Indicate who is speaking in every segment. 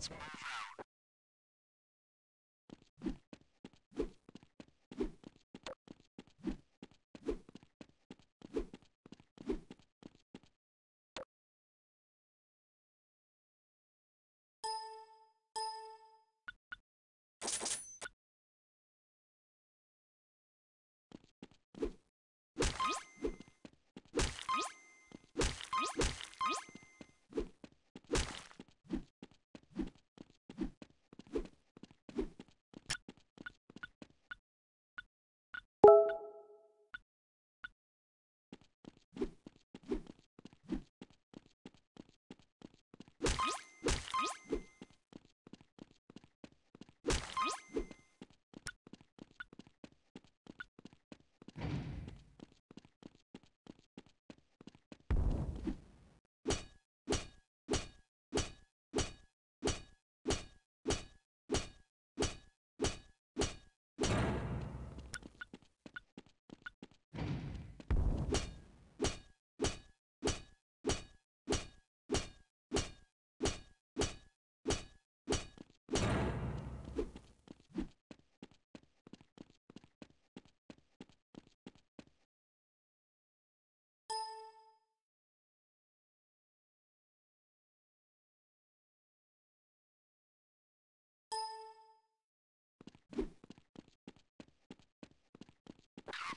Speaker 1: Let's move out.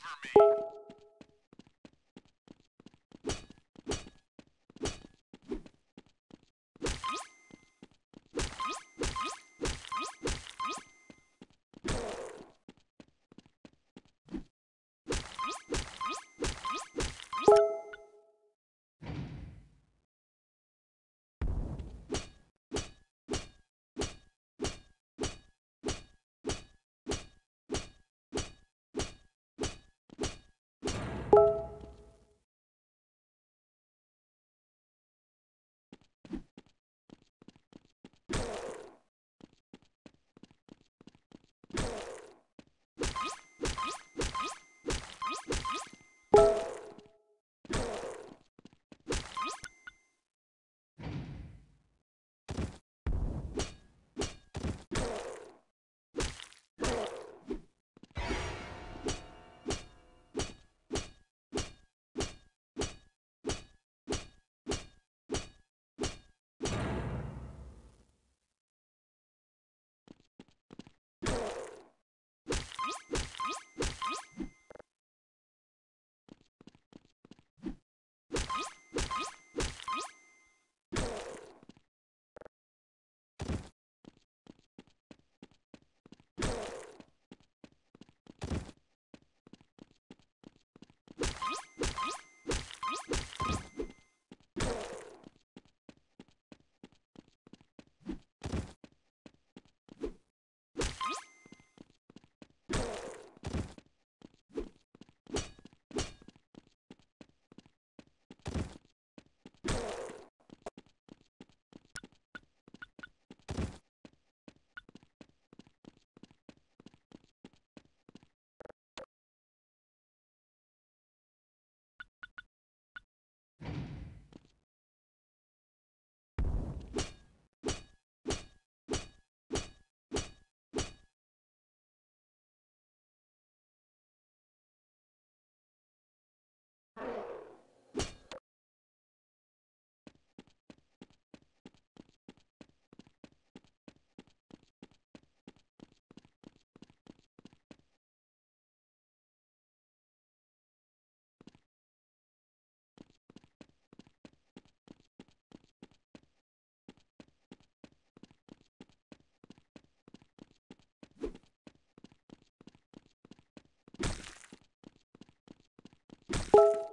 Speaker 1: for me. you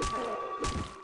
Speaker 1: Thank you.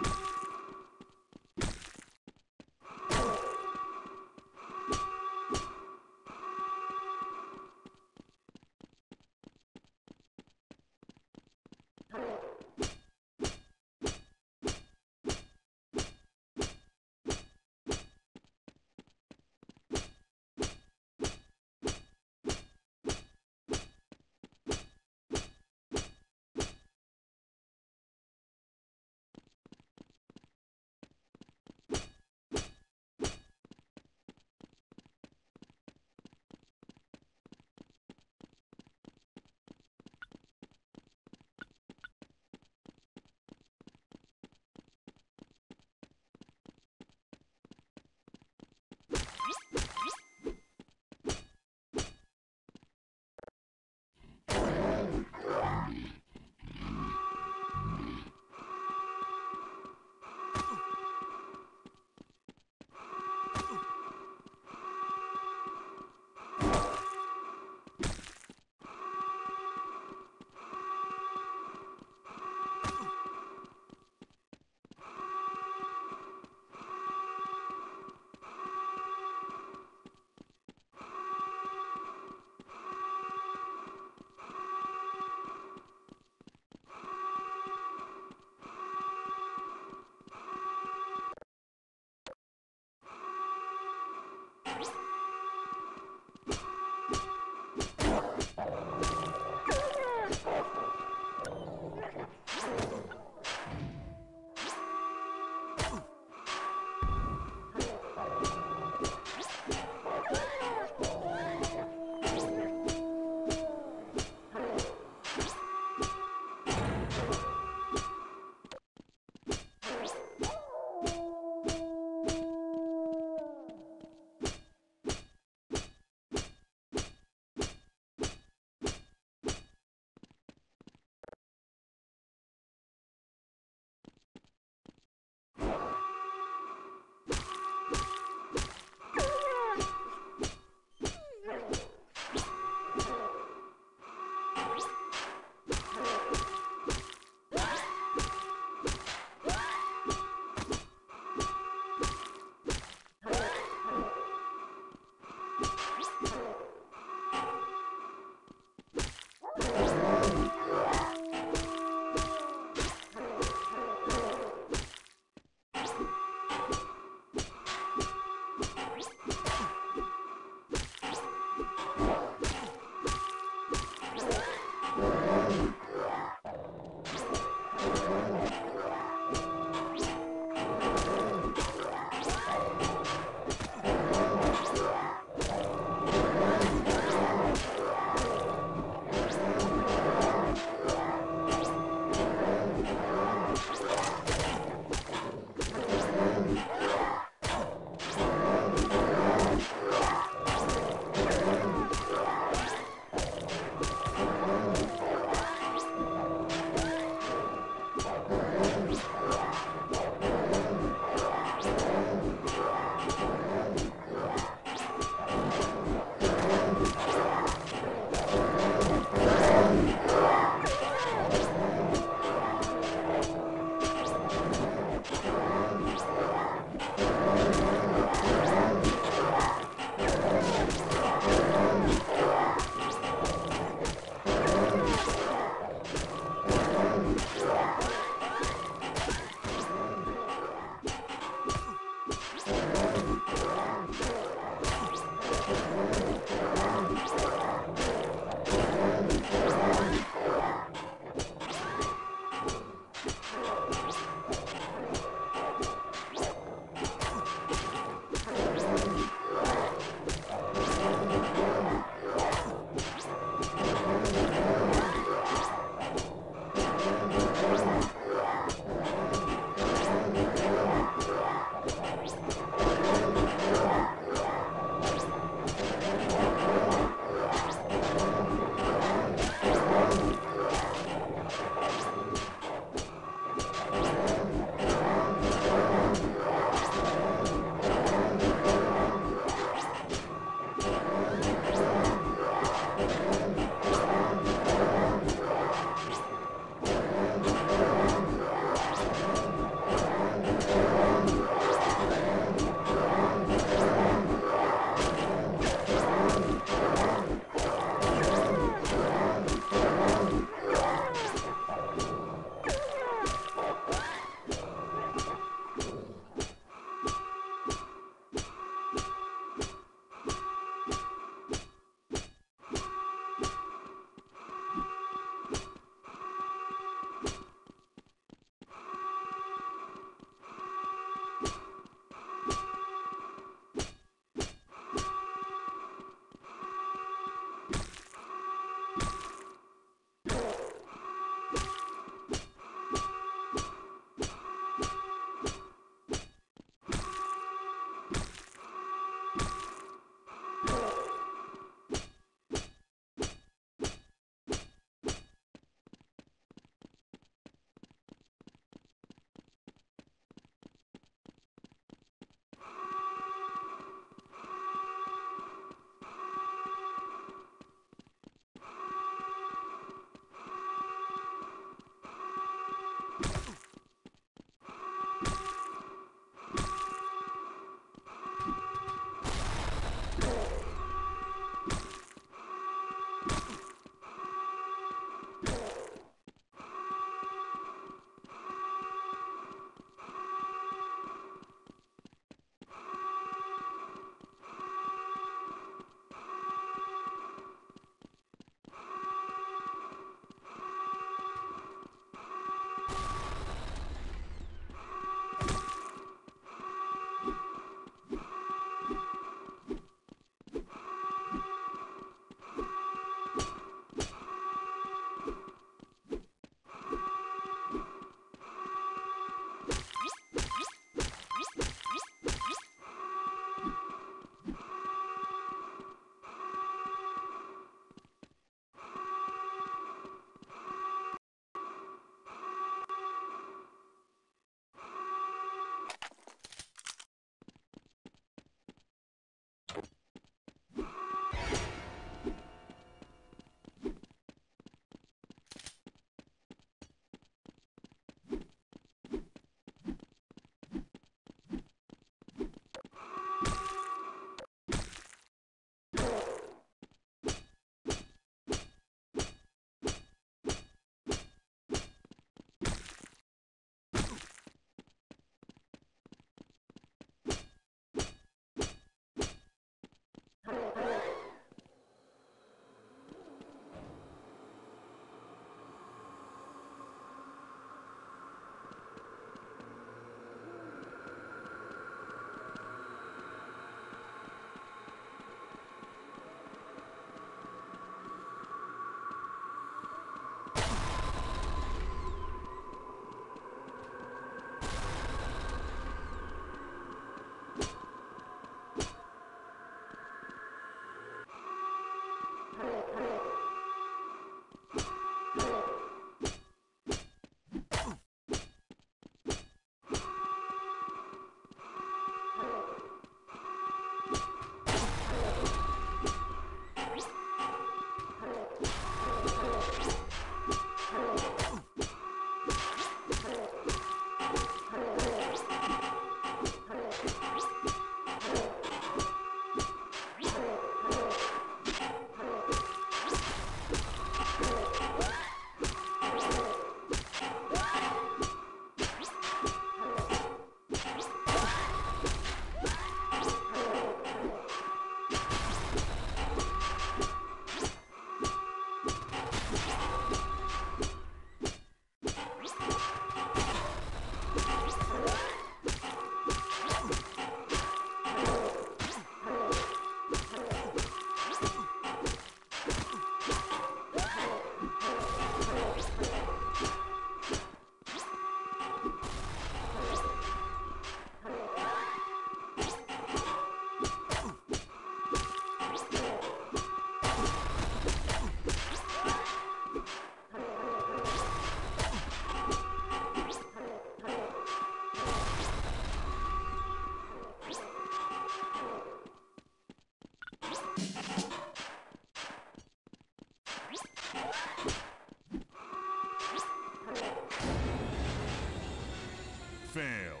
Speaker 1: fail.